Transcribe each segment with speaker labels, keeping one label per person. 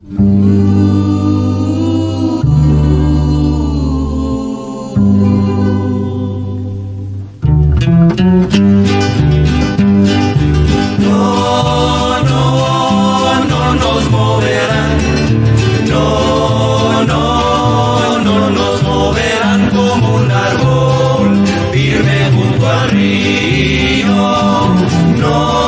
Speaker 1: No, no, no nos moverán, no, no, no nos moverán como un árbol, firme junto al río, no.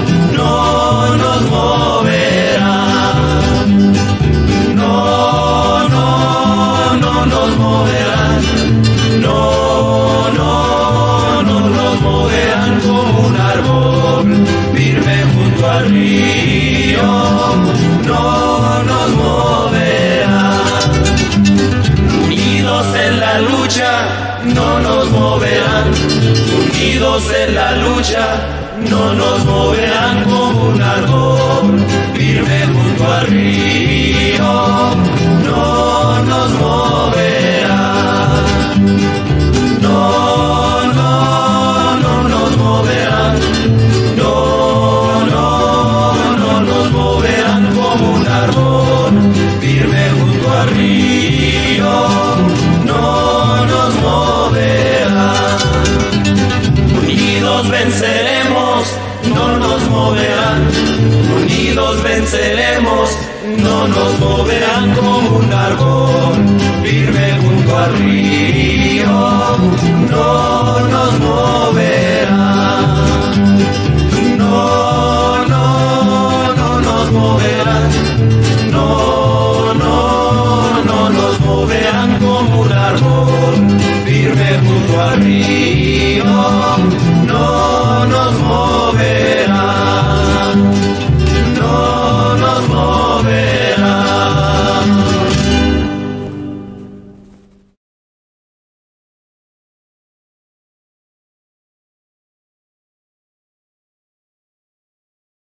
Speaker 1: no nos en la lucha, no nos moverán. Unidos en la lucha, no nos moverán como un árbol firme junto al río. No nos moverán. Moverán. Unidos venceremos, no nos moverán como un árbol firme junto al río. No nos moverán. No, no, no nos moverán. No, no, no nos moverán como un árbol firme junto al río.